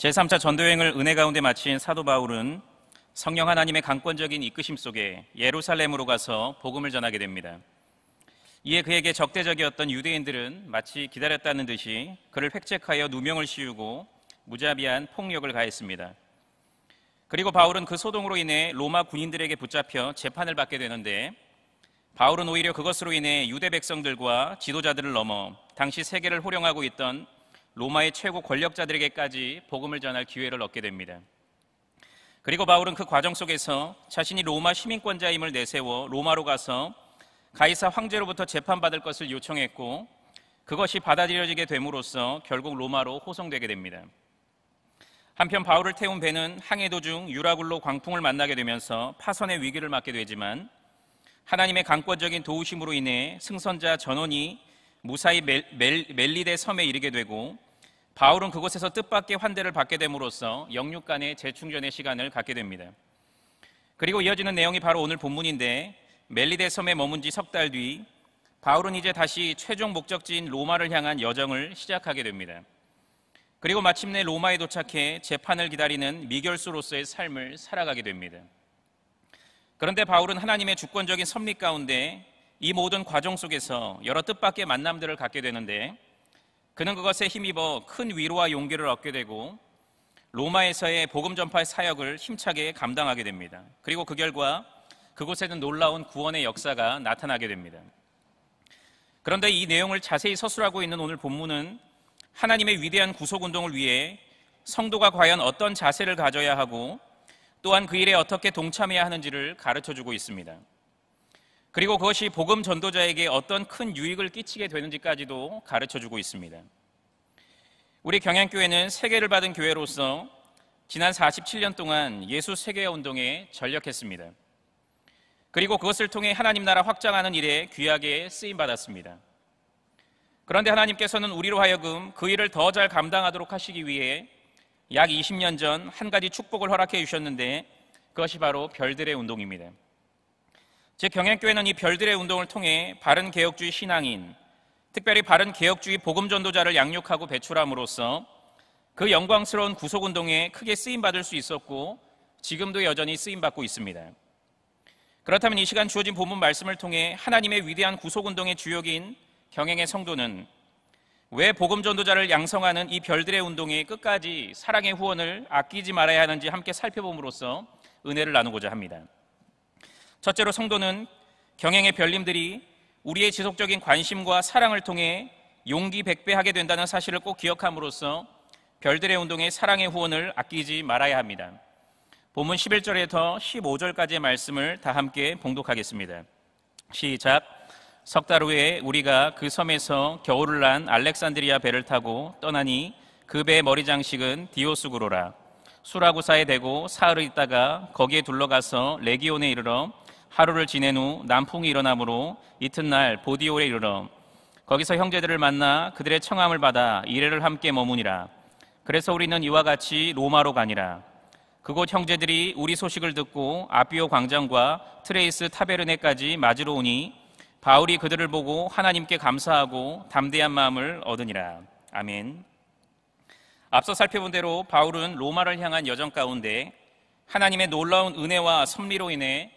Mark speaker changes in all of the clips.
Speaker 1: 제3차 전도여행을 은혜 가운데 마친 사도 바울은 성령 하나님의 강권적인 이끄심 속에 예루살렘으로 가서 복음을 전하게 됩니다. 이에 그에게 적대적이었던 유대인들은 마치 기다렸다는 듯이 그를 획책하여 누명을 씌우고 무자비한 폭력을 가했습니다. 그리고 바울은 그 소동으로 인해 로마 군인들에게 붙잡혀 재판을 받게 되는데 바울은 오히려 그것으로 인해 유대 백성들과 지도자들을 넘어 당시 세계를 호령하고 있던 로마의 최고 권력자들에게까지 복음을 전할 기회를 얻게 됩니다. 그리고 바울은 그 과정 속에서 자신이 로마 시민권자임을 내세워 로마로 가서 가이사 황제로부터 재판받을 것을 요청했고 그것이 받아들여지게 됨으로써 결국 로마로 호송되게 됩니다. 한편 바울을 태운 배는 항해 도중 유라굴로 광풍을 만나게 되면서 파선의 위기를 맞게 되지만 하나님의 강권적인 도우심으로 인해 승선자 전원이 무사히 멜, 멜, 멜리데 섬에 이르게 되고 바울은 그곳에서 뜻밖의 환대를 받게 됨으로써 영육 간의 재충전의 시간을 갖게 됩니다. 그리고 이어지는 내용이 바로 오늘 본문인데 멜리데 섬에 머문 지 석 달 뒤 바울은 이제 다시 최종 목적지인 로마를 향한 여정을 시작하게 됩니다. 그리고 마침내 로마에 도착해 재판을 기다리는 미결수로서의 삶을 살아가게 됩니다. 그런데 바울은 하나님의 주권적인 섭리 가운데 이 모든 과정 속에서 여러 뜻밖의 만남들을 갖게 되는데 그는 그것에 힘입어 큰 위로와 용기를 얻게 되고 로마에서의 복음 전파의 사역을 힘차게 감당하게 됩니다. 그리고 그 결과 그곳에는 놀라운 구원의 역사가 나타나게 됩니다. 그런데 이 내용을 자세히 서술하고 있는 오늘 본문은 하나님의 위대한 구속 운동을 위해 성도가 과연 어떤 자세를 가져야 하고 또한 그 일에 어떻게 동참해야 하는지를 가르쳐 주고 있습니다. 그리고 그것이 복음 전도자에게 어떤 큰 유익을 끼치게 되는지까지도 가르쳐 주고 있습니다. 우리 경양교회는 세계를 받은 교회로서 지난 47년 동안 예수 세계화 운동에 전력했습니다. 그리고 그것을 통해 하나님 나라 확장하는 일에 귀하게 쓰임 받았습니다. 그런데 하나님께서는 우리로 하여금 그 일을 더 잘 감당하도록 하시기 위해 약 20년 전 한 가지 축복을 허락해 주셨는데 그것이 바로 별들의 운동입니다. 제 경향교회는 이 별들의 운동을 통해 바른 개혁주의 신앙인, 특별히 바른 개혁주의 복음 전도자를 양육하고 배출함으로써 그 영광스러운 구속 운동에 크게 쓰임 받을 수 있었고 지금도 여전히 쓰임 받고 있습니다. 그렇다면 이 시간 주어진 본문 말씀을 통해 하나님의 위대한 구속 운동의 주역인 경행의 성도는 왜 복음 전도자를 양성하는 이 별들의 운동에 끝까지 사랑의 후원을 아끼지 말아야 하는지 함께 살펴봄으로써 은혜를 나누고자 합니다. 첫째로 성도는 경행의 별님들이 우리의 지속적인 관심과 사랑을 통해 용기 백배하게 된다는 사실을 꼭 기억함으로써 별들의 운동에 사랑의 후원을 아끼지 말아야 합니다. 본문 11절에서 15절까지의 말씀을 다 함께 봉독하겠습니다. 시작. 석 달 후에 우리가 그 섬에서 겨울을 난 알렉산드리아 배를 타고 떠나니 그 배의 머리 장식은 디오스구로라. 수라구사에 대고 사흘을 있다가 거기에 둘러가서 레기온에 이르러 하루를 지낸 후 남풍이 일어나므로 이튿날 보디올에 이르러 거기서 형제들을 만나 그들의 청함을 받아 이레를 함께 머무니라. 그래서 우리는 이와 같이 로마로 가니라. 그곳 형제들이 우리 소식을 듣고 아비오 광장과 트레이스 타베르네까지 맞으러 오니 바울이 그들을 보고 하나님께 감사하고 담대한 마음을 얻으니라. 아멘. 앞서 살펴본 대로 바울은 로마를 향한 여정 가운데 하나님의 놀라운 은혜와 섭리로 인해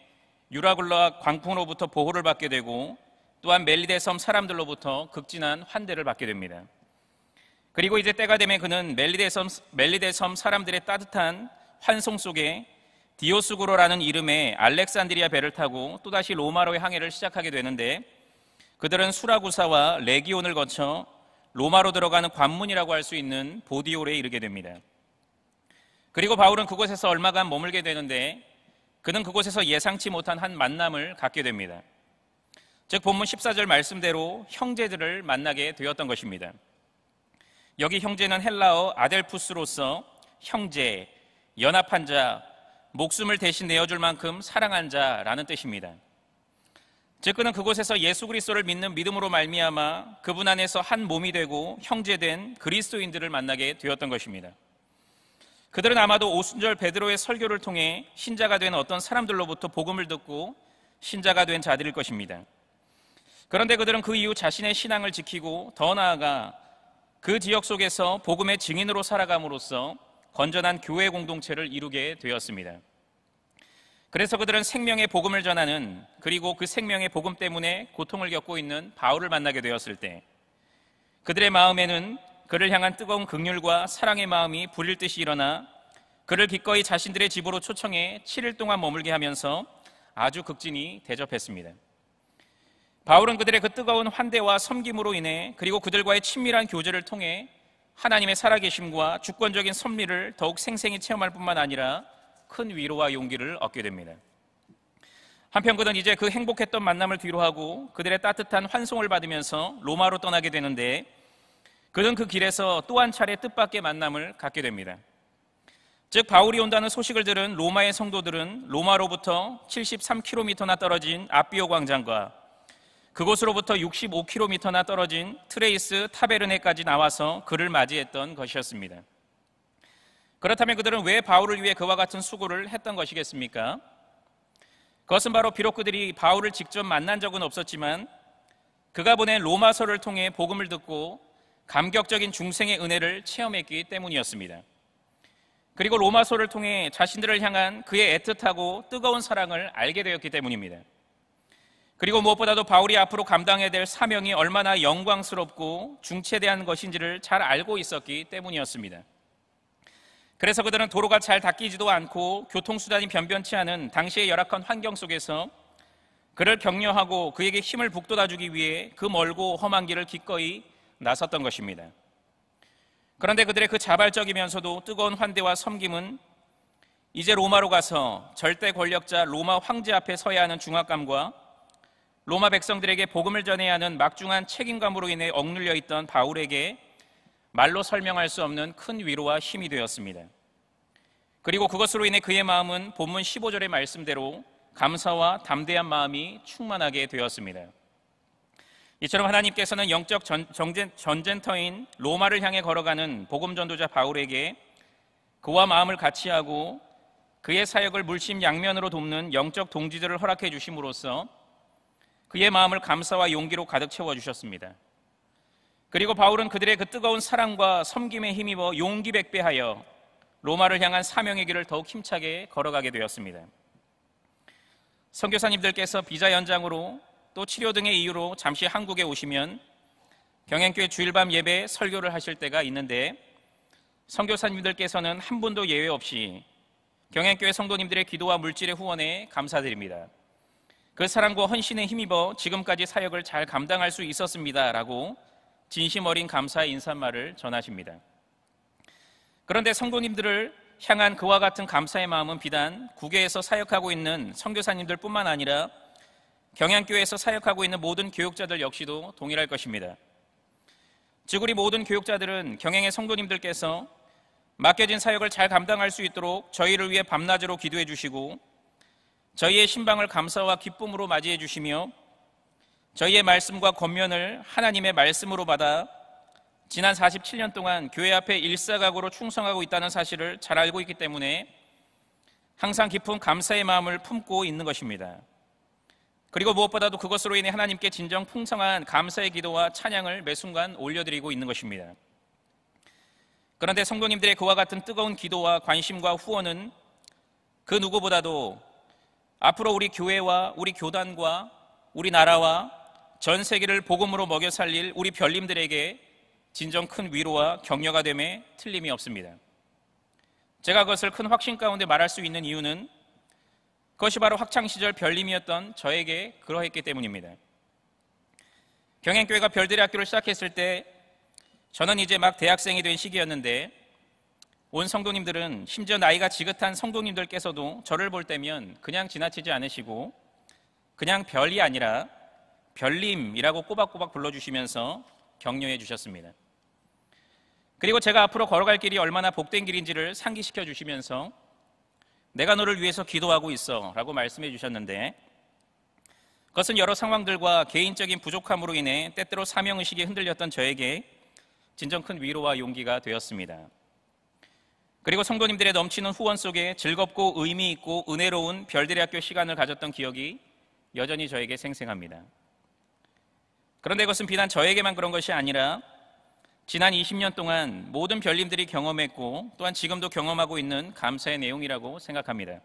Speaker 1: 유라굴라 광풍으로부터 보호를 받게 되고 또한 멜리데 섬 사람들로부터 극진한 환대를 받게 됩니다. 그리고 이제 때가 되면 그는 멜리데 섬, 멜리데 섬 사람들의 따뜻한 환송 속에 디오스구로라는 이름의 알렉산드리아 배를 타고 또다시 로마로의 항해를 시작하게 되는데 그들은 수라구사와 레기온을 거쳐 로마로 들어가는 관문이라고 할 수 있는 보디올에 이르게 됩니다. 그리고 바울은 그곳에서 얼마간 머물게 되는데 그는 그곳에서 예상치 못한 한 만남을 갖게 됩니다. 즉 본문 14절 말씀대로 형제들을 만나게 되었던 것입니다. 여기 형제는 헬라어 아델푸스로서 형제, 연합한 자, 목숨을 대신 내어줄 만큼 사랑한 자라는 뜻입니다. 즉 그는 그곳에서 예수 그리스도를 믿는 믿음으로 말미암아 그분 안에서 한 몸이 되고 형제된 그리스도인들을 만나게 되었던 것입니다. 그들은 아마도 오순절 베드로의 설교를 통해 신자가 된 어떤 사람들로부터 복음을 듣고 신자가 된 자들일 것입니다. 그런데 그들은 그 이후 자신의 신앙을 지키고 더 나아가 그 지역 속에서 복음의 증인으로 살아감으로써 건전한 교회 공동체를 이루게 되었습니다. 그래서 그들은 생명의 복음을 전하는 그리고 그 생명의 복음 때문에 고통을 겪고 있는 바울을 만나게 되었을 때 그들의 마음에는 그를 향한 뜨거운 극률과 사랑의 마음이 불일 듯이 일어나 그를 기꺼이 자신들의 집으로 초청해 7일 동안 머물게 하면서 아주 극진히 대접했습니다. 바울은 그들의 그 뜨거운 환대와 섬김으로 인해 그리고 그들과의 친밀한 교제를 통해 하나님의 살아계심과 주권적인 섭리를 더욱 생생히 체험할 뿐만 아니라 큰 위로와 용기를 얻게 됩니다. 한편 그는 이제 그 행복했던 만남을 뒤로하고 그들의 따뜻한 환송을 받으면서 로마로 떠나게 되는데 그는 그 길에서 또 한 차례 뜻밖의 만남을 갖게 됩니다. 즉 바울이 온다는 소식을 들은 로마의 성도들은 로마로부터 73km나 떨어진 아비오 광장과 그곳으로부터 65km나 떨어진 트레이스 타베르네까지 나와서 그를 맞이했던 것이었습니다. 그렇다면 그들은 왜 바울을 위해 그와 같은 수고를 했던 것이겠습니까? 그것은 바로 비록 그들이 바울을 직접 만난 적은 없었지만 그가 보낸 로마서를 통해 복음을 듣고 감격적인 중생의 은혜를 체험했기 때문이었습니다. 그리고 로마서를 통해 자신들을 향한 그의 애틋하고 뜨거운 사랑을 알게 되었기 때문입니다. 그리고 무엇보다도 바울이 앞으로 감당해야 될 사명이 얼마나 영광스럽고 중체대한 것인지를 잘 알고 있었기 때문이었습니다. 그래서 그들은 도로가 잘 닦이지도 않고 교통수단이 변변치 않은 당시의 열악한 환경 속에서 그를 격려하고 그에게 힘을 북돋아주기 위해 그 멀고 험한 길을 기꺼이 나섰던 것입니다. 그런데 그들의 그 자발적이면서도 뜨거운 환대와 섬김은 이제 로마로 가서 절대 권력자 로마 황제 앞에 서야 하는 중압감과 로마 백성들에게 복음을 전해야 하는 막중한 책임감으로 인해 억눌려 있던 바울에게 말로 설명할 수 없는 큰 위로와 힘이 되었습니다. 그리고 그것으로 인해 그의 마음은 본문 15절의 말씀대로 감사와 담대한 마음이 충만하게 되었습니다. 이처럼 하나님께서는 영적 전, 전쟁터인 로마를 향해 걸어가는 복음 전도자 바울에게 그와 마음을 같이 하고 그의 사역을 물심양면으로 돕는 영적 동지들을 허락해 주심으로써 그의 마음을 감사와 용기로 가득 채워 주셨습니다. 그리고 바울은 그들의 그 뜨거운 사랑과 섬김에 힘입어 용기 백배하여 로마를 향한 사명의 길을 더욱 힘차게 걸어가게 되었습니다. 선교사님들께서 비자 연장으로 또 치료 등의 이유로 잠시 한국에 오시면 경행교회 주일밤 예배 설교를 하실 때가 있는데 선교사님들께서는 한 분도 예외 없이 경행교회 성도님들의 기도와 물질의 후원에 감사드립니다. 그 사랑과 헌신에 힘입어 지금까지 사역을 잘 감당할 수 있었습니다라고 진심 어린 감사의 인사말을 전하십니다. 그런데 성도님들을 향한 그와 같은 감사의 마음은 비단 국외에서 사역하고 있는 선교사님들뿐만 아니라 경양교회에서 사역하고 있는 모든 교육자들 역시도 동일할 것입니다. 즉 우리 모든 교육자들은 경영의 성도님들께서 맡겨진 사역을 잘 감당할 수 있도록 저희를 위해 밤낮으로 기도해 주시고 저희의 신방을 감사와 기쁨으로 맞이해 주시며 저희의 말씀과 권면을 하나님의 말씀으로 받아 지난 47년 동안 교회 앞에 일사각오로 충성하고 있다는 사실을 잘 알고 있기 때문에 항상 깊은 감사의 마음을 품고 있는 것입니다. 그리고 무엇보다도 그것으로 인해 하나님께 진정 풍성한 감사의 기도와 찬양을 매 순간 올려드리고 있는 것입니다. 그런데 성도님들의 그와 같은 뜨거운 기도와 관심과 후원은 그 누구보다도 앞으로 우리 교회와 우리 교단과 우리 나라와 전 세계를 복음으로 먹여 살릴 우리 별님들에게 진정 큰 위로와 격려가 됨에 틀림이 없습니다. 제가 그것을 큰 확신 가운데 말할 수 있는 이유는 그것이 바로 학창시절 별님이었던 저에게 그러했기 때문입니다. 경행교회가 별들의 학교를 시작했을 때 저는 이제 막 대학생이 된 시기였는데 온 성도님들은 심지어 나이가 지긋한 성도님들께서도 저를 볼 때면 그냥 지나치지 않으시고 그냥 별이 아니라 별님이라고 꼬박꼬박 불러주시면서 격려해 주셨습니다. 그리고 제가 앞으로 걸어갈 길이 얼마나 복된 길인지를 상기시켜 주시면서 내가 너를 위해서 기도하고 있어 라고 말씀해 주셨는데 그것은 여러 상황들과 개인적인 부족함으로 인해 때때로 사명의식이 흔들렸던 저에게 진정 큰 위로와 용기가 되었습니다. 그리고 성도님들의 넘치는 후원 속에 즐겁고 의미 있고 은혜로운 별들의 학교 시간을 가졌던 기억이 여전히 저에게 생생합니다. 그런데 그것은 비단 저에게만 그런 것이 아니라 지난 20년 동안 모든 별님들이 경험했고 또한 지금도 경험하고 있는 감사의 내용이라고 생각합니다.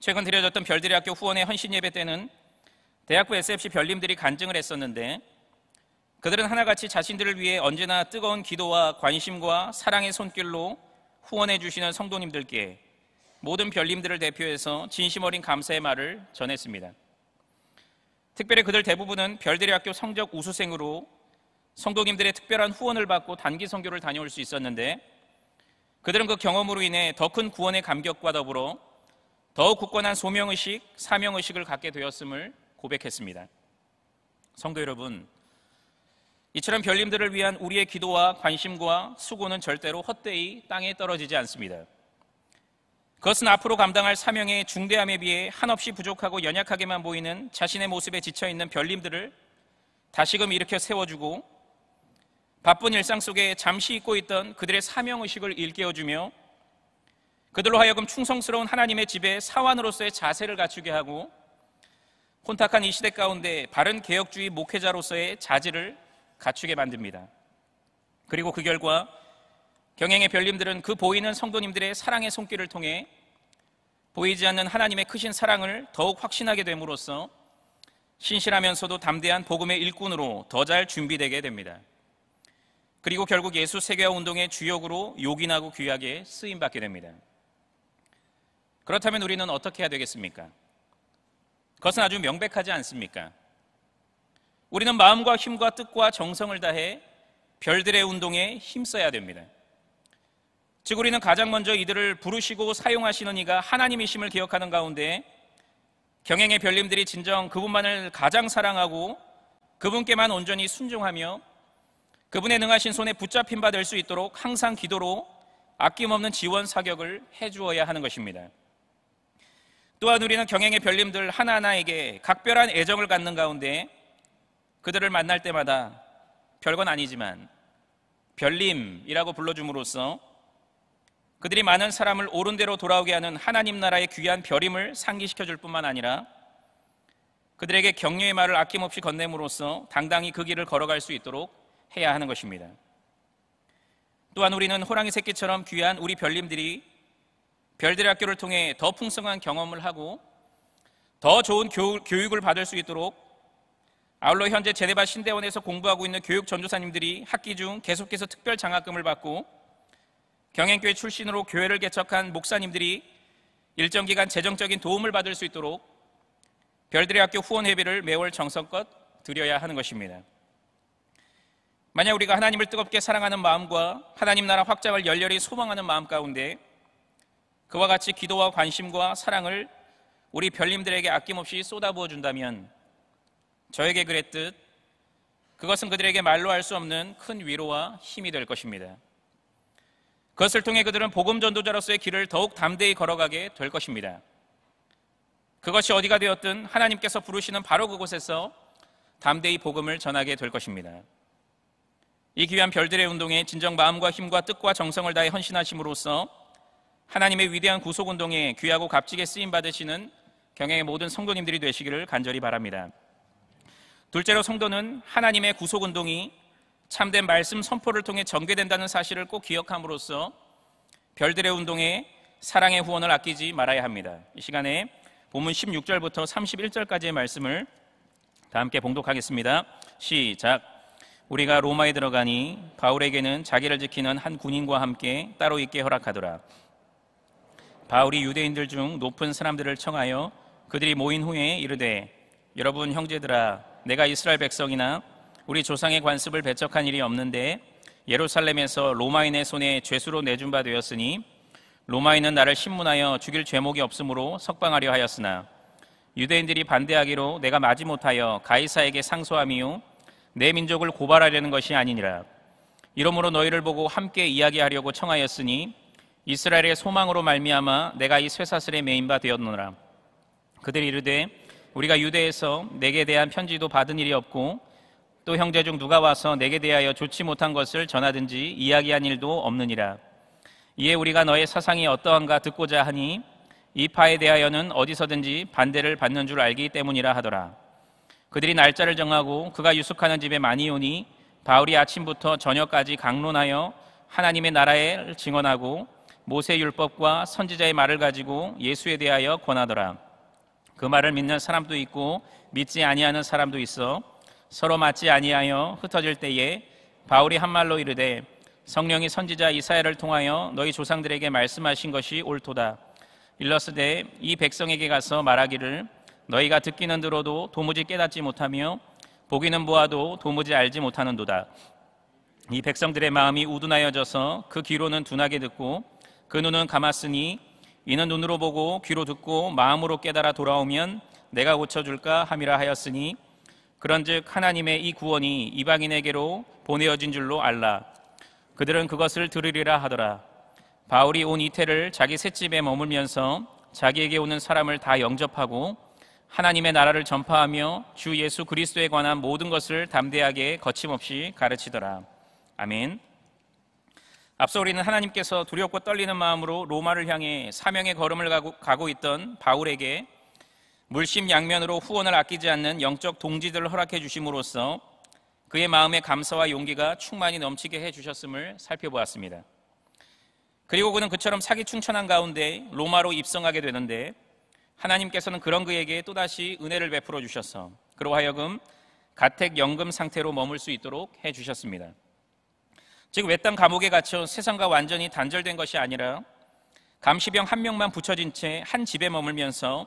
Speaker 1: 최근 드려졌던 별들의 학교 후원의 헌신 예배 때는 대학부 SFC 별님들이 간증을 했었는데 그들은 하나같이 자신들을 위해 언제나 뜨거운 기도와 관심과 사랑의 손길로 후원해 주시는 성도님들께 모든 별님들을 대표해서 진심 어린 감사의 말을 전했습니다. 특별히 그들 대부분은 별들의 학교 성적 우수생으로 성도님들의 특별한 후원을 받고 단기 선교를 다녀올 수 있었는데 그들은 그 경험으로 인해 더 큰 구원의 감격과 더불어 더욱 굳건한 소명의식, 사명의식을 갖게 되었음을 고백했습니다. 성도 여러분, 이처럼 별님들을 위한 우리의 기도와 관심과 수고는 절대로 헛되이 땅에 떨어지지 않습니다. 그것은 앞으로 감당할 사명의 중대함에 비해 한없이 부족하고 연약하게만 보이는 자신의 모습에 지쳐 있는 별님들을 다시금 일으켜 세워주고 바쁜 일상 속에 잠시 잊고 있던 그들의 사명의식을 일깨워주며 그들로 하여금 충성스러운 하나님의 집에 사원으로서의 자세를 갖추게 하고 혼탁한 이 시대 가운데 바른 개혁주의 목회자로서의 자질을 갖추게 만듭니다. 그리고 그 결과 경행의 별님들은 그 보이는 성도님들의 사랑의 손길을 통해 보이지 않는 하나님의 크신 사랑을 더욱 확신하게 됨으로써 신실하면서도 담대한 복음의 일꾼으로 더 잘 준비되게 됩니다. 그리고 결국 예수 세계화 운동의 주역으로 요긴하고 귀하게 쓰임 받게 됩니다. 그렇다면 우리는 어떻게 해야 되겠습니까? 그것은 아주 명백하지 않습니까? 우리는 마음과 힘과 뜻과 정성을 다해 별들의 운동에 힘써야 됩니다. 즉, 우리는 가장 먼저 이들을 부르시고 사용하시는 이가 하나님이심을 기억하는 가운데 경행의 별님들이 진정 그분만을 가장 사랑하고 그분께만 온전히 순종하며 그분의 능하신 손에 붙잡힌 바 될 수 있도록 항상 기도로 아낌없는 지원 사격을 해주어야 하는 것입니다. 또한 우리는 경행의 별님들 하나하나에게 각별한 애정을 갖는 가운데 그들을 만날 때마다 별건 아니지만 별님이라고 불러줌으로써 그들이 많은 사람을 옳은 대로 돌아오게 하는 하나님 나라의 귀한 별임을 상기시켜 줄 뿐만 아니라 그들에게 격려의 말을 아낌없이 건네므로써 당당히 그 길을 걸어갈 수 있도록 해야 하는 것입니다. 또한 우리는 호랑이 새끼처럼 귀한 우리 별님들이 별들의 학교를 통해 더 풍성한 경험을 하고 더 좋은 교육을 받을 수 있도록 아울러 현재 제네바 신대원에서 공부하고 있는 교육 전도사님들이 학기 중 계속해서 특별 장학금을 받고 경행교회 출신으로 교회를 개척한 목사님들이 일정 기간 재정적인 도움을 받을 수 있도록 별들의 학교 후원 회비를 매월 정성껏 드려야 하는 것입니다. 만약 우리가 하나님을 뜨겁게 사랑하는 마음과 하나님 나라 확장을 열렬히 소망하는 마음 가운데 그와 같이 기도와 관심과 사랑을 우리 별님들에게 아낌없이 쏟아부어 준다면 저에게 그랬듯 그것은 그들에게 말로 할 수 없는 큰 위로와 힘이 될 것입니다. 그것을 통해 그들은 복음 전도자로서의 길을 더욱 담대히 걸어가게 될 것입니다. 그것이 어디가 되었든 하나님께서 부르시는 바로 그곳에서 담대히 복음을 전하게 될 것입니다. 이 귀한 별들의 운동에 진정 마음과 힘과 뜻과 정성을 다해 헌신하심으로써 하나님의 위대한 구속 운동에 귀하고 값지게 쓰임 받으시는 경영의 모든 성도님들이 되시기를 간절히 바랍니다. 둘째로 성도는 하나님의 구속 운동이 참된 말씀 선포를 통해 전개된다는 사실을 꼭 기억함으로써 별들의 운동에 사랑의 후원을 아끼지 말아야 합니다. 이 시간에 본문 16절부터 31절까지의 말씀을 다 함께 봉독하겠습니다. 시작. 우리가 로마에 들어가니 바울에게는 자기를 지키는 한 군인과 함께 따로 있게 허락하더라. 바울이 유대인들 중 높은 사람들을 청하여 그들이 모인 후에 이르되 여러분 형제들아 내가 이스라엘 백성이나 우리 조상의 관습을 배척한 일이 없는데 예루살렘에서 로마인의 손에 죄수로 내준 바 되었으니 로마인은 나를 신문하여 죽일 죄목이 없으므로 석방하려 하였으나 유대인들이 반대하기로 내가 마지 못하여 가이사에게 상소함이요 내 민족을 고발하려는 것이 아니니라 이러므로 너희를 보고 함께 이야기하려고 청하였으니 이스라엘의 소망으로 말미암아 내가 이 쇠사슬에 매인 바 되었노라 그들이 이르되 우리가 유대에서 내게 대한 편지도 받은 일이 없고 또 형제 중 누가 와서 내게 대하여 좋지 못한 것을 전하든지 이야기한 일도 없느니라. 이에 우리가 너의 사상이 어떠한가 듣고자 하니 이 파에 대하여는 어디서든지 반대를 받는 줄 알기 때문이라 하더라. 그들이 날짜를 정하고 그가 유숙하는 집에 많이 오니 바울이 아침부터 저녁까지 강론하여 하나님의 나라에 증언하고 모세 율법과 선지자의 말을 가지고 예수에 대하여 권하더라. 그 말을 믿는 사람도 있고 믿지 아니하는 사람도 있어 서로 맞지 아니하여 흩어질 때에 바울이 한 말로 이르되 성령이 선지자 이사야를 통하여 너희 조상들에게 말씀하신 것이 옳도다. 일러스되 이 백성에게 가서 말하기를 너희가 듣기는 들어도 도무지 깨닫지 못하며 보기는 보아도 도무지 알지 못하는도다. 이 백성들의 마음이 우둔하여져서 그 귀로는 둔하게 듣고 그 눈은 감았으니 이는 눈으로 보고 귀로 듣고 마음으로 깨달아 돌아오면 내가 고쳐줄까 함이라 하였으니 그런즉 하나님의 이 구원이 이방인에게로 보내어진 줄로 알라. 그들은 그것을 들으리라 하더라. 바울이 온 이태를 자기 셋집에 머물면서 자기에게 오는 사람을 다 영접하고 하나님의 나라를 전파하며 주 예수 그리스도에 관한 모든 것을 담대하게 거침없이 가르치더라. 아멘. 앞서 우리는 하나님께서 두렵고 떨리는 마음으로 로마를 향해 사명의 걸음을 가고, 가고 있던 바울에게 물심양면으로 후원을 아끼지 않는 영적 동지들을 허락해 주심으로써 그의 마음의 감사와 용기가 충만히 넘치게 해 주셨음을 살펴보았습니다. 그리고 그는 그처럼 사기 충천한 가운데 로마로 입성하게 되는데 하나님께서는 그런 그에게 또다시 은혜를 베풀어 주셔서 그로 하여금 가택 연금 상태로 머물 수 있도록 해 주셨습니다. 즉 외딴 감옥에 갇혀 세상과 완전히 단절된 것이 아니라 감시병 한 명만 붙여진 채 한 집에 머물면서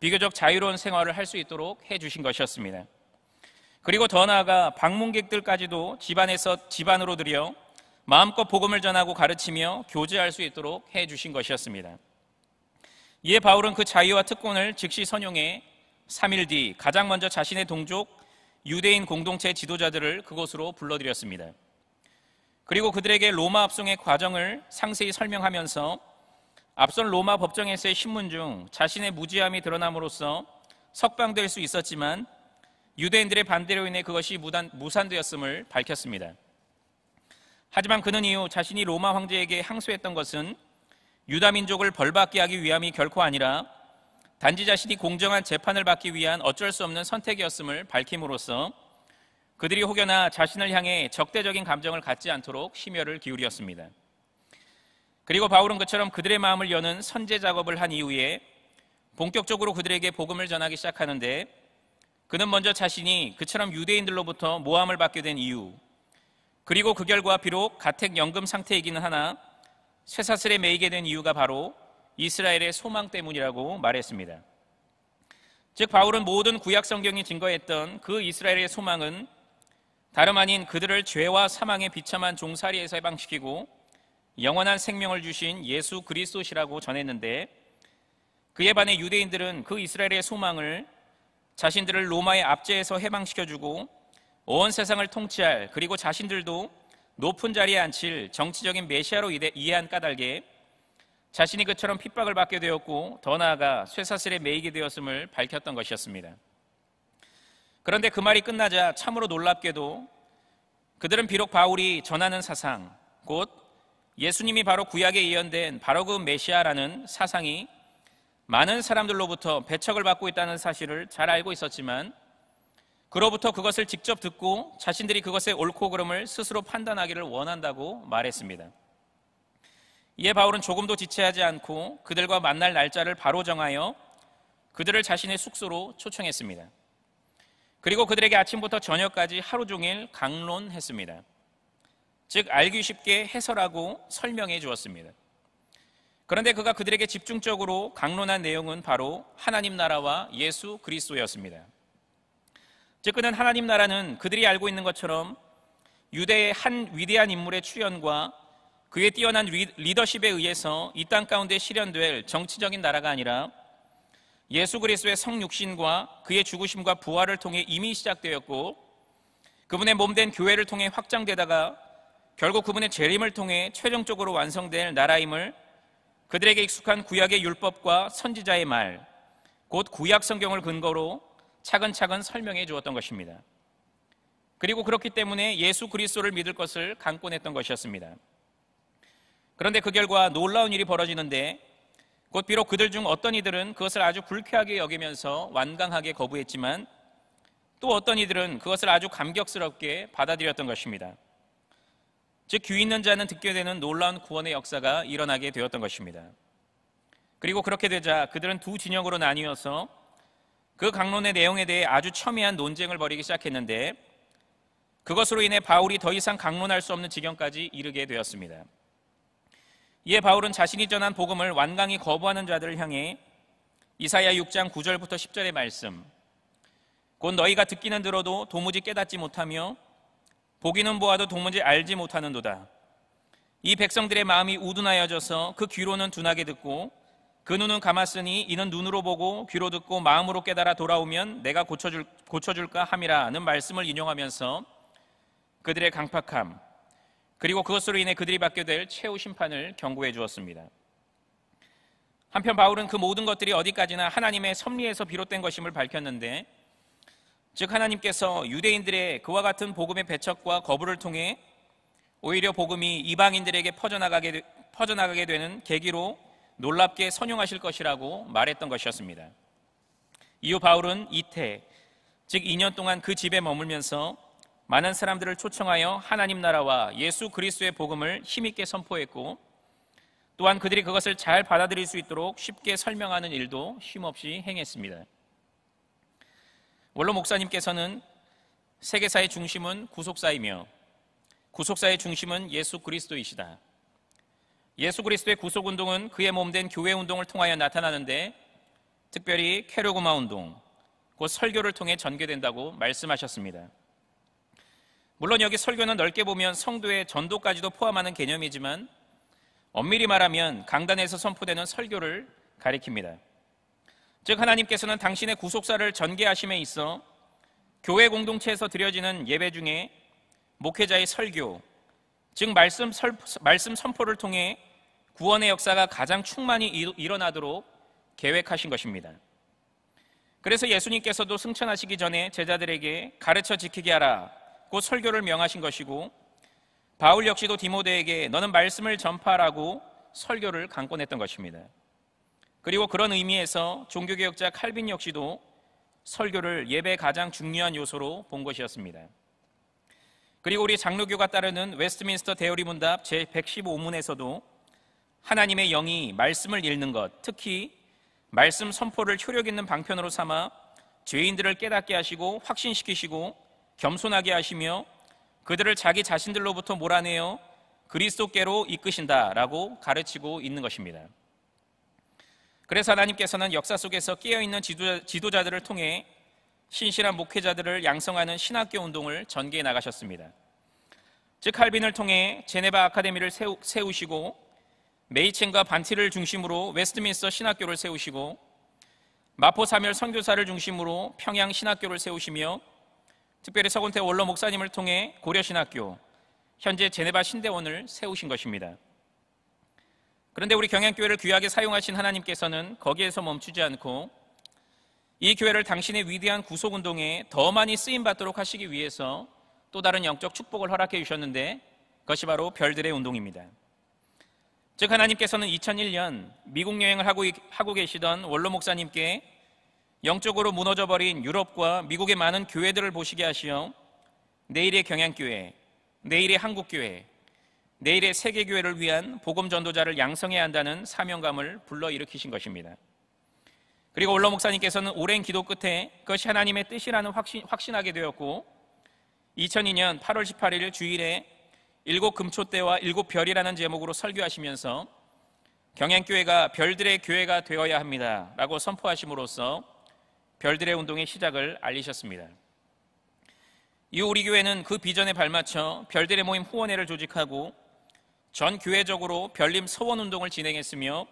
Speaker 1: 비교적 자유로운 생활을 할 수 있도록 해 주신 것이었습니다. 그리고 더 나아가 방문객들까지도 집안에서 집안으로 들여 마음껏 복음을 전하고 가르치며 교제할 수 있도록 해 주신 것이었습니다. 이에 바울은 그 자유와 특권을 즉시 선용해 3일 뒤 가장 먼저 자신의 동족 유대인 공동체 지도자들을 그곳으로 불러들였습니다. 그리고 그들에게 로마 압송의 과정을 상세히 설명하면서 앞선 로마 법정에서의 신문 중 자신의 무지함이 드러남으로써 석방될 수 있었지만 유대인들의 반대로 인해 그것이 무단, 무산되었음을 밝혔습니다. 하지만 그는 이후 자신이 로마 황제에게 항소했던 것은 유다 민족을 벌받게 하기 위함이 결코 아니라 단지 자신이 공정한 재판을 받기 위한 어쩔 수 없는 선택이었음을 밝힘으로써 그들이 혹여나 자신을 향해 적대적인 감정을 갖지 않도록 심혈을 기울였습니다. 그리고 바울은 그처럼 그들의 마음을 여는 선제 작업을 한 이후에 본격적으로 그들에게 복음을 전하기 시작하는데 그는 먼저 자신이 그처럼 유대인들로부터 모함을 받게 된 이유 그리고 그 결과 비록 가택 연금 상태이기는 하나 쇠사슬에 매이게 된 이유가 바로 이스라엘의 소망 때문이라고 말했습니다. 즉 바울은 모든 구약 성경이 증거했던 그 이스라엘의 소망은 다름 아닌 그들을 죄와 사망의 비참한 종살이에서 해방시키고 영원한 생명을 주신 예수 그리스도시라고 전했는데 그에 반해 유대인들은 그 이스라엘의 소망을 자신들을 로마의 압제에서 해방시켜주고 온 세상을 통치할 그리고 자신들도 높은 자리에 앉힐 정치적인 메시아로 이해한 까닭에 자신이 그처럼 핍박을 받게 되었고 더 나아가 쇠사슬에 매이게 되었음을 밝혔던 것이었습니다. 그런데 그 말이 끝나자 참으로 놀랍게도 그들은 비록 바울이 전하는 사상, 곧 예수님이 바로 구약에 예언된 바로 그 메시아라는 사상이 많은 사람들로부터 배척을 받고 있다는 사실을 잘 알고 있었지만 그로부터 그것을 직접 듣고 자신들이 그것의 옳고 그름을 스스로 판단하기를 원한다고 말했습니다. 이에 바울은 조금도 지체하지 않고 그들과 만날 날짜를 바로 정하여 그들을 자신의 숙소로 초청했습니다. 그리고 그들에게 아침부터 저녁까지 하루 종일 강론했습니다. 즉, 알기 쉽게 해설하고 설명해 주었습니다. 그런데 그가 그들에게 집중적으로 강론한 내용은 바로 하나님 나라와 예수 그리스도였습니다. 즉 그는 하나님 나라는 그들이 알고 있는 것처럼 유대의 한 위대한 인물의 출현과 그의 뛰어난 리더십에 의해서 이 땅 가운데 실현될 정치적인 나라가 아니라 예수 그리스도의 성육신과 그의 죽으심과 부활을 통해 이미 시작되었고 그분의 몸된 교회를 통해 확장되다가 결국 그분의 재림을 통해 최종적으로 완성될 나라임을 그들에게 익숙한 구약의 율법과 선지자의 말, 곧 구약 성경을 근거로 차근차근 설명해 주었던 것입니다. 그리고 그렇기 때문에 예수 그리스도를 믿을 것을 강권했던 것이었습니다. 그런데 그 결과 놀라운 일이 벌어지는데 곧 비록 그들 중 어떤 이들은 그것을 아주 불쾌하게 여기면서 완강하게 거부했지만 또 어떤 이들은 그것을 아주 감격스럽게 받아들였던 것입니다. 즉, 귀 있는 자는 듣게 되는 놀라운 구원의 역사가 일어나게 되었던 것입니다. 그리고 그렇게 되자 그들은 두 진영으로 나뉘어서 그 강론의 내용에 대해 아주 첨예한 논쟁을 벌이기 시작했는데 그것으로 인해 바울이 더 이상 강론할 수 없는 지경까지 이르게 되었습니다. 이에 바울은 자신이 전한 복음을 완강히 거부하는 자들을 향해 이사야 6장 9절부터 10절의 말씀 곧 너희가 듣기는 들어도 도무지 깨닫지 못하며 보기는 보아도 도무지 알지 못하는도다. 이 백성들의 마음이 우둔하여져서 그 귀로는 둔하게 듣고 그 눈은 감았으니 이는 눈으로 보고 귀로 듣고 마음으로 깨달아 돌아오면 내가 고쳐줄, 고쳐줄까 함이라는 말씀을 인용하면서 그들의 강팍함 그리고 그것으로 인해 그들이 받게 될 최후 심판을 경고해 주었습니다. 한편 바울은 그 모든 것들이 어디까지나 하나님의 섭리에서 비롯된 것임을 밝혔는데 즉 하나님께서 유대인들의 그와 같은 복음의 배척과 거부를 통해 오히려 복음이 이방인들에게 퍼져나가게, 퍼져나가게 되는 계기로 놀랍게 선용하실 것이라고 말했던 것이었습니다. 이후 바울은 이태, 즉 2년 동안 그 집에 머물면서 많은 사람들을 초청하여 하나님 나라와 예수 그리스도의 복음을 힘있게 선포했고 또한 그들이 그것을 잘 받아들일 수 있도록 쉽게 설명하는 일도 쉼없이 행했습니다. 원로 목사님께서는 세계사의 중심은 구속사이며 구속사의 중심은 예수 그리스도이시다. 예수 그리스도의 구속 운동은 그의 몸된 교회 운동을 통하여 나타나는데 특별히 캐르고마 운동, 곧 설교를 통해 전개된다고 말씀하셨습니다. 물론 여기 설교는 넓게 보면 성도의 전도까지도 포함하는 개념이지만 엄밀히 말하면 강단에서 선포되는 설교를 가리킵니다. 즉 하나님께서는 당신의 구속사를 전개하심에 있어 교회 공동체에서 드려지는 예배 중에 목회자의 설교, 즉 말씀, 설, 말씀 선포를 통해 구원의 역사가 가장 충만히 일어나도록 계획하신 것입니다. 그래서 예수님께서도 승천하시기 전에 제자들에게 가르쳐 지키게 하라 고 설교를 명하신 것이고 바울 역시도 디모데에게 너는 말씀을 전파라고 설교를 강권했던 것입니다. 그리고 그런 의미에서 종교개혁자 칼빈 역시도 설교를 예배 가장 중요한 요소로 본 것이었습니다. 그리고 우리 장로교가 따르는 웨스트민스터 대요리 문답 제115문에서도 하나님의 영이 말씀을 읽는 것, 특히 말씀 선포를 효력 있는 방편으로 삼아 죄인들을 깨닫게 하시고 확신시키시고 겸손하게 하시며 그들을 자기 자신들로부터 몰아내어 그리스도께로 이끄신다라고 가르치고 있는 것입니다. 그래서 하나님께서는 역사 속에서 깨어있는 지도자, 들을 통해 신실한 목회자들을 양성하는 신학교 운동을 전개해 나가셨습니다. 즉 칼빈을 통해 제네바 아카데미를 세우시고 메이첸과 반틸을 중심으로 웨스트민스터 신학교를 세우시고 마포삼열 선교사를 중심으로 평양 신학교를 세우시며 특별히 서건태 원로 목사님을 통해 고려 신학교, 현재 제네바 신대원을 세우신 것입니다. 그런데 우리 경양교회를 귀하게 사용하신 하나님께서는 거기에서 멈추지 않고 이 교회를 당신의 위대한 구속운동에 더 많이 쓰임받도록 하시기 위해서 또 다른 영적 축복을 허락해 주셨는데 그것이 바로 별들의 운동입니다. 즉 하나님께서는 2001년 미국 여행을 하고, 하고 계시던 원로 목사님께 영적으로 무너져 버린 유럽과 미국의 많은 교회들을 보시게 하시어 내일의 경향교회, 내일의 한국교회, 내일의 세계교회를 위한 복음 전도자를 양성해야 한다는 사명감을 불러일으키신 것입니다. 그리고 원로 목사님께서는 오랜 기도 끝에 그것이 하나님의 뜻이라는 확신, 확신하게 되었고 2002년 8월 18일 주일에 일곱 금초대와 일곱 별이라는 제목으로 설교하시면서 경양교회가 별들의 교회가 되어야 합니다. 라고 선포하심으로써 별들의 운동의 시작을 알리셨습니다. 이후 우리 교회는 그 비전에 발맞춰 별들의 모임 후원회를 조직하고 전 교회적으로 별림 서원 운동을 진행했으며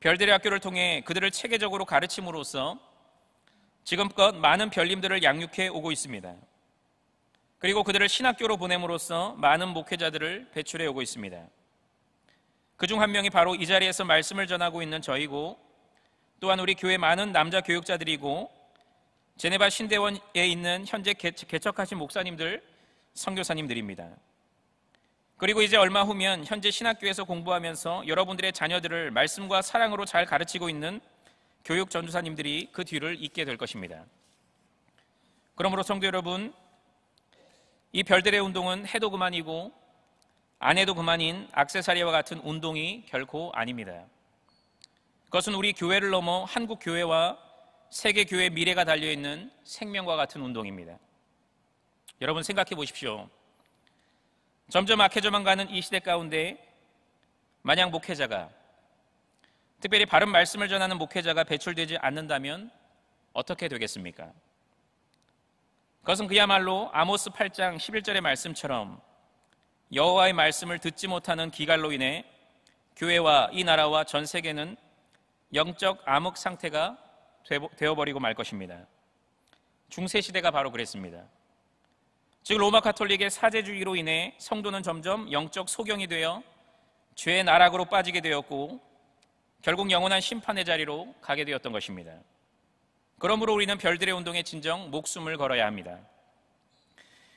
Speaker 1: 별들의 학교를 통해 그들을 체계적으로 가르침으로써 지금껏 많은 별림들을 양육해 오고 있습니다. 그리고 그들을 신학교로 보냄으로써 많은 목회자들을 배출해 오고 있습니다. 그 중 한 명이 바로 이 자리에서 말씀을 전하고 있는 저이고 또한 우리 교회 많은 남자 교육자들이고 제네바 신대원에 있는 현재 개척하신 목사님들, 선교사님들입니다. 그리고 이제 얼마 후면 현재 신학교에서 공부하면서 여러분들의 자녀들을 말씀과 사랑으로 잘 가르치고 있는 교육 전도사님들이 그 뒤를 잇게 될 것입니다. 그러므로 성도 여러분, 이 별들의 운동은 해도 그만이고 안 해도 그만인 악세사리와 같은 운동이 결코 아닙니다. 그것은 우리 교회를 넘어 한국 교회와 세계 교회 미래가 달려 있는 생명과 같은 운동입니다. 여러분 생각해 보십시오. 점점 악해져만 가는 이 시대 가운데 만약 목회자가 특별히 바른 말씀을 전하는 목회자가 배출되지 않는다면 어떻게 되겠습니까? 그것은 그야말로 아모스 8장 11절의 말씀처럼 여호와의 말씀을 듣지 못하는 기갈로 인해 교회와 이 나라와 전 세계는 영적 암흑 상태가 되어버리고 말 것입니다. 중세 시대가 바로 그랬습니다. 즉 로마 카톨릭의 사제주의로 인해 성도는 점점 영적 소경이 되어 죄의 나락으로 빠지게 되었고 결국 영원한 심판의 자리로 가게 되었던 것입니다. 그러므로 우리는 별들의 운동에 진정 목숨을 걸어야 합니다.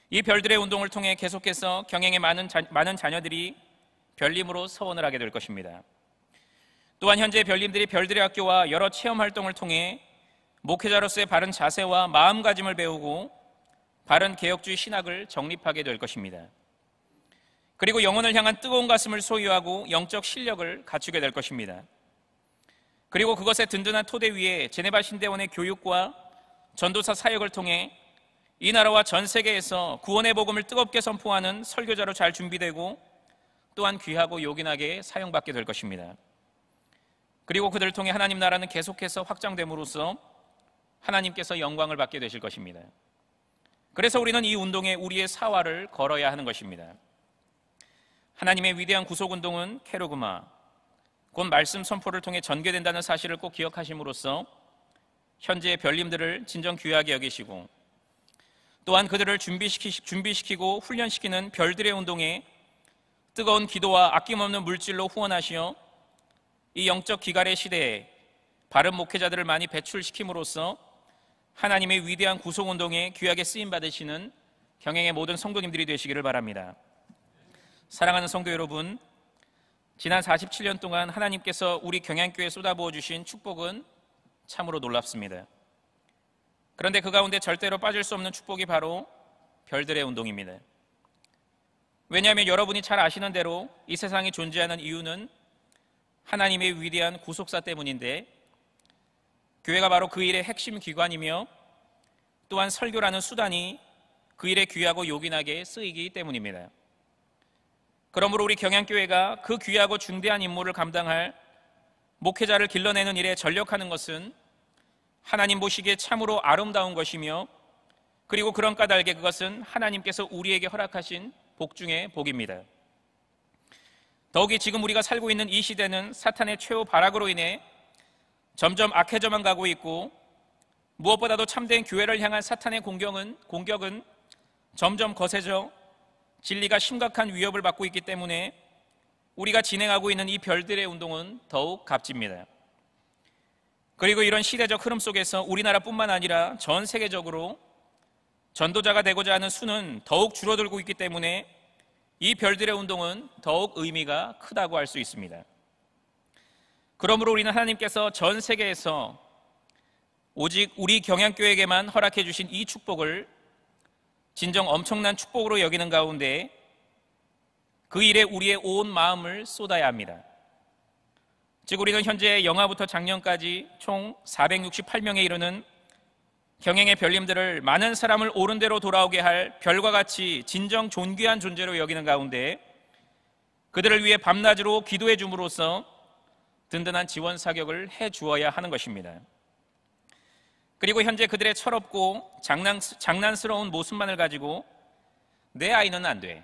Speaker 1: 이 별들의 운동을 통해 계속해서 경행에 많은, 자, 많은 자녀들이 별림으로 서원을 하게 될 것입니다. 또한 현재 별님들이 별들의 학교와 여러 체험 활동을 통해 목회자로서의 바른 자세와 마음가짐을 배우고 바른 개혁주의 신학을 정립하게 될 것입니다. 그리고 영혼을 향한 뜨거운 가슴을 소유하고 영적 실력을 갖추게 될 것입니다. 그리고 그것의 든든한 토대 위에 제네바 신대원의 교육과 전도사 사역을 통해 이 나라와 전 세계에서 구원의 복음을 뜨겁게 선포하는 설교자로 잘 준비되고 또한 귀하고 요긴하게 사용받게 될 것입니다. 그리고 그들을 통해 하나님 나라는 계속해서 확장됨으로써 하나님께서 영광을 받게 되실 것입니다. 그래서 우리는 이 운동에 우리의 사활을 걸어야 하는 것입니다. 하나님의 위대한 구속 운동은 케로그마, 곧 말씀 선포를 통해 전개된다는 사실을 꼭 기억하심으로써 현재의 별님들을 진정 귀하게 여기시고 또한 그들을 준비시키, 준비시키고 훈련시키는 별들의 운동에 뜨거운 기도와 아낌없는 물질로 후원하시어 이 영적 기갈의 시대에 바른 목회자들을 많이 배출시킴으로써 하나님의 위대한 구속운동에 귀하게 쓰임받으시는 경행의 모든 성도님들이 되시기를 바랍니다. 사랑하는 성도 여러분, 지난 47년 동안 하나님께서 우리 경양교회에 쏟아부어 주신 축복은 참으로 놀랍습니다. 그런데 그 가운데 절대로 빠질 수 없는 축복이 바로 별들의 운동입니다. 왜냐하면 여러분이 잘 아시는 대로 이 세상에 존재하는 이유는 하나님의 위대한 구속사 때문인데 교회가 바로 그 일의 핵심 기관이며 또한 설교라는 수단이 그 일에 귀하고 요긴하게 쓰이기 때문입니다. 그러므로 우리 경양교회가 그 귀하고 중대한 임무를 감당할 목회자를 길러내는 일에 전력하는 것은 하나님 보시기에 참으로 아름다운 것이며 그리고 그런 까닭에 그것은 하나님께서 우리에게 허락하신 복 중의 복입니다. 더욱이 지금 우리가 살고 있는 이 시대는 사탄의 최후 발악으로 인해 점점 악해져만 가고 있고 무엇보다도 참된 교회를 향한 사탄의 공격은 공격은 점점 거세져 진리가 심각한 위협을 받고 있기 때문에 우리가 진행하고 있는 이 별들의 운동은 더욱 값집니다. 그리고 이런 시대적 흐름 속에서 우리나라뿐만 아니라 전 세계적으로 전도자가 되고자 하는 수는 더욱 줄어들고 있기 때문에 이 별들의 운동은 더욱 의미가 크다고 할 수 있습니다. 그러므로 우리는 하나님께서 전 세계에서 오직 우리 경양교회에게만 허락해 주신 이 축복을 진정 엄청난 축복으로 여기는 가운데 그 일에 우리의 온 마음을 쏟아야 합니다. 즉 우리는 현재 영화부터 작년까지 총 468명에 이르는 경행의 별님들을 많은 사람을 옳은 대로 돌아오게 할 별과 같이 진정 존귀한 존재로 여기는 가운데 그들을 위해 밤낮으로 기도해 줌으로써 든든한 지원 사격을 해 주어야 하는 것입니다. 그리고 현재 그들의 철없고 장난, 장난스러운 모습만을 가지고 내 아이는 안 돼.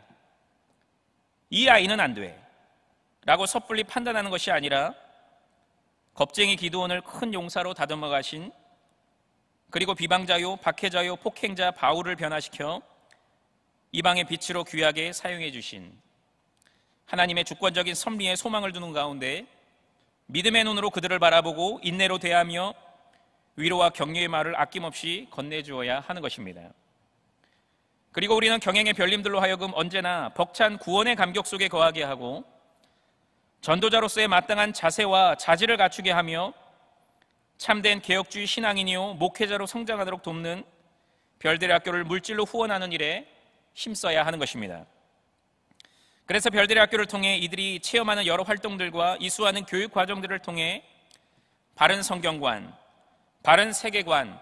Speaker 1: 이 아이는 안 돼. 라고 섣불리 판단하는 것이 아니라 겁쟁이 기도원을 큰 용사로 다듬어 가신 그리고 비방자요, 박해자요, 폭행자 바울을 변화시켜 이방의 빛으로 귀하게 사용해 주신 하나님의 주권적인 섭리에 소망을 두는 가운데 믿음의 눈으로 그들을 바라보고 인내로 대하며 위로와 격려의 말을 아낌없이 건네주어야 하는 것입니다. 그리고 우리는 경행의 별님들로 하여금 언제나 벅찬 구원의 감격 속에 거하게 하고 전도자로서의 마땅한 자세와 자질을 갖추게 하며 참된 개혁주의 신앙인이요 목회자로 성장하도록 돕는 별들의 학교를 물질로 후원하는 일에 힘써야 하는 것입니다. 그래서 별들의 학교를 통해 이들이 체험하는 여러 활동들과 이수하는 교육 과정들을 통해 바른 성경관, 바른 세계관,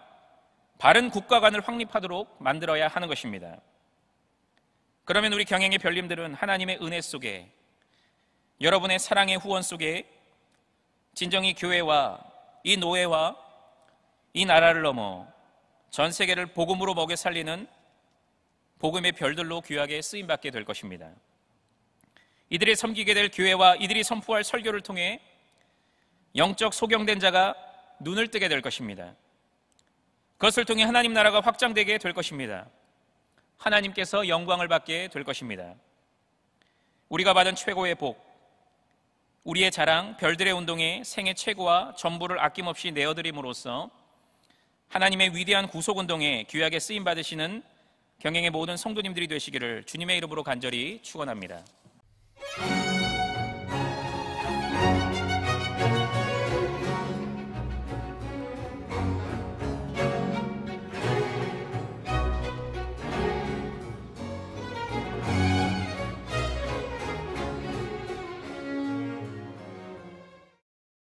Speaker 1: 바른 국가관을 확립하도록 만들어야 하는 것입니다. 그러면 우리 경영의 별님들은 하나님의 은혜 속에 여러분의 사랑의 후원 속에 진정이 교회와 이 노예와 이 나라를 넘어 전 세계를 복음으로 먹여 살리는 복음의 별들로 귀하게 쓰임 받게 될 것입니다. 이들이 섬기게 될 교회와 이들이 선포할 설교를 통해 영적 소경된 자가 눈을 뜨게 될 것입니다. 그것을 통해 하나님 나라가 확장되게 될 것입니다. 하나님께서 영광을 받게 될 것입니다. 우리가 받은 최고의 복, 우리의 자랑, 별들의 운동에 생애 최고와 전부를 아낌없이 내어드림으로써 하나님의 위대한 구속 운동에 귀하게 쓰임 받으시는 경영의 모든 성도님들이 되시기를 주님의 이름으로 간절히 축원합니다.